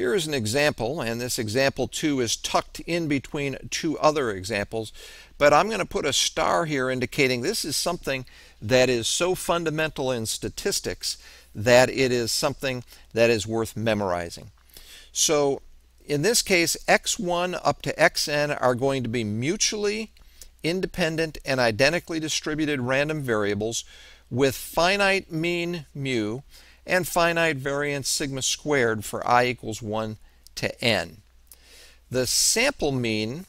Here is an example, and this example 2 is tucked in between two other examples, but I'm going to put a star here indicating this is something that is so fundamental in statistics that it is something that is worth memorizing. So in this case, x1 up to xn are going to be mutually independent and identically distributed random variables with finite mean mu and finite variance sigma squared for i equals 1 to n. The sample mean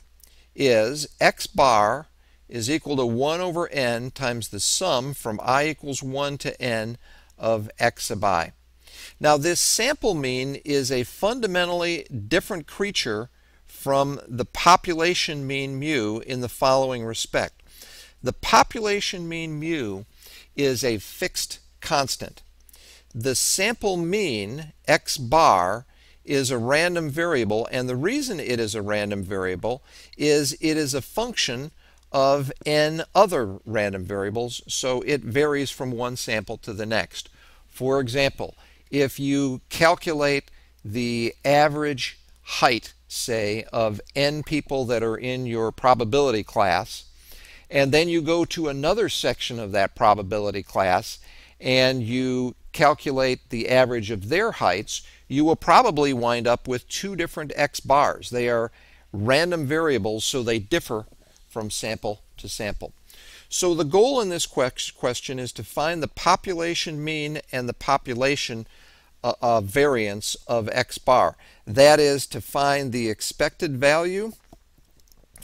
is x bar is equal to 1 over n times the sum from i equals 1 to n of x sub i. Now this sample mean is a fundamentally different creature from the population mean mu in the following respect. The population mean mu is a fixed constant. The sample mean, x bar, is a random variable, and the reason it is a random variable is it is a function of n other random variables, so it varies from one sample to the next. For example, if you calculate the average height, say, of n people that are in your probability class, and then you go to another section of that probability class and you calculate the average of their heights, you will probably wind up with two different x bars. They are random variables, so they differ from sample to sample. So the goal in this question is to find the population mean and the population uh, uh, variance of x bar. That is to find the expected value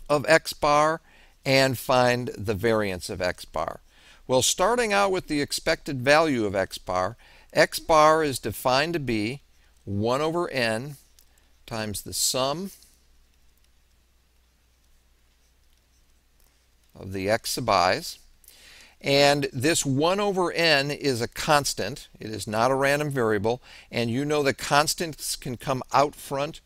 of x bar and find the variance of x bar. Well, starting out with the expected value of x bar, x bar is defined to be 1 over n times the sum of the x sub i's. And this 1 over n is a constant. It is not a random variable. And you know that constants can come out front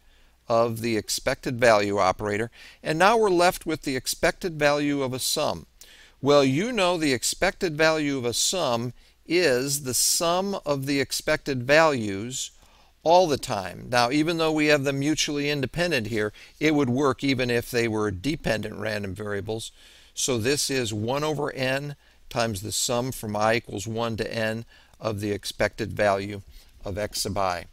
of the expected value operator. And now we're left with the expected value of a sum. Well, you know the expected value of a sum is the sum of the expected values all the time. Now, even though we have them mutually independent here, it would work even if they were dependent random variables. So this is 1 over n times the sum from i equals 1 to n of the expected value of x sub i.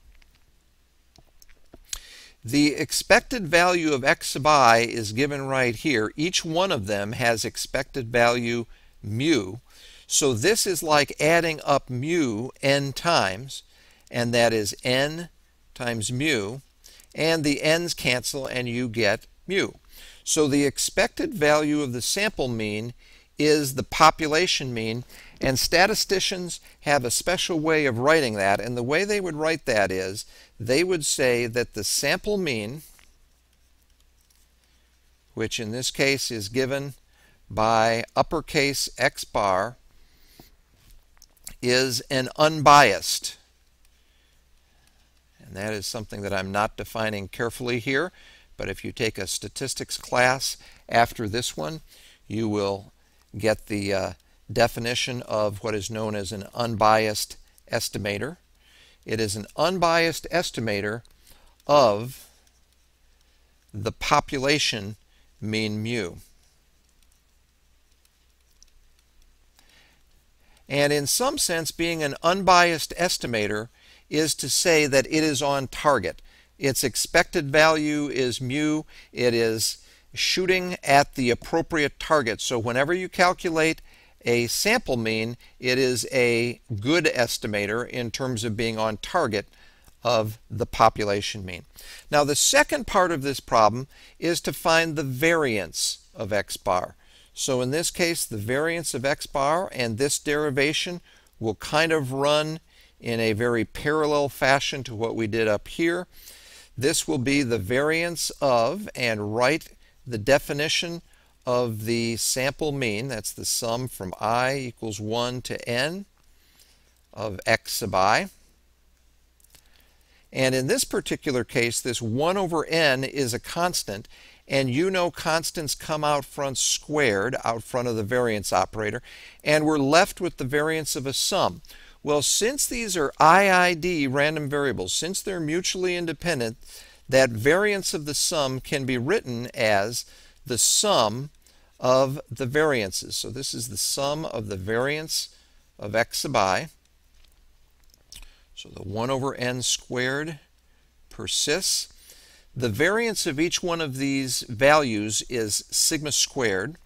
The expected value of x sub i is given right here. Each one of them has expected value mu. So this is like adding up mu n times, and that is n times mu, and the n's cancel and you get mu. So the expected value of the sample mean is the population mean, and statisticians have a special way of writing that, and the way they would write that is they would say that the sample mean, which in this case is given by uppercase x bar, is an unbiased. And that is something that I'm not defining carefully here, but if you take a statistics class after this one, you will get the uh, definition of what is known as an unbiased estimator. It is an unbiased estimator of the population mean mu. And in some sense, being an unbiased estimator is to say that it is on target. Its expected value is mu. It is shooting at the appropriate target. So whenever you calculate a sample mean, it is a good estimator in terms of being on target of the population mean. Now the second part of this problem is to find the variance of x bar. So in this case, the variance of x bar and this derivation will kind of run in a very parallel fashion to what we did up here. This will be the variance of, and write the definition of the sample mean, that's the sum from i equals 1 to n of x sub i. And in this particular case, this 1 over n is a constant, and you know constants come out front squared, out front of the variance operator, and we're left with the variance of a sum. Well, since these are IID random variables, since they're mutually independent, that variance of the sum can be written as the sum of the variances. So this is the sum of the variance of x sub i. So the 1 over n squared persists. The variance of each one of these values is sigma squared.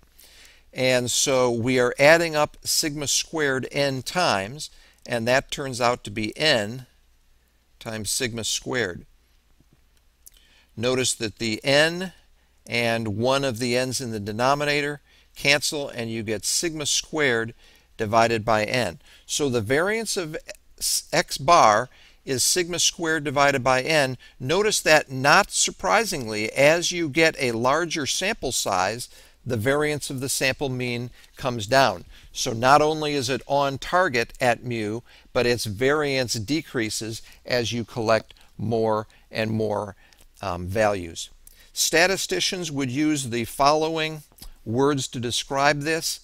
And so we are adding up sigma squared n times, and that turns out to be n times sigma squared. Notice that the n and one of the n's in the denominator cancel, and you get sigma squared divided by n. So the variance of x bar is sigma squared divided by n. Notice that not surprisingly, as you get a larger sample size, the variance of the sample mean comes down. So not only is it on target at mu, but its variance decreases as you collect more and more um, values. Statisticians would use the following words to describe this.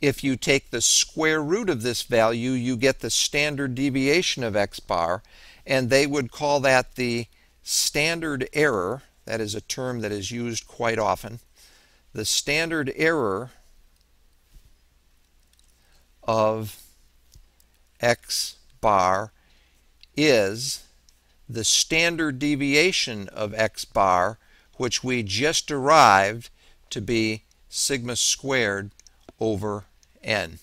If you take the square root of this value, you get the standard deviation of x bar, and they would call that the standard error. That is a term that is used quite often. The standard error of x bar is the standard deviation of x bar, which we just derived to be sigma squared over n.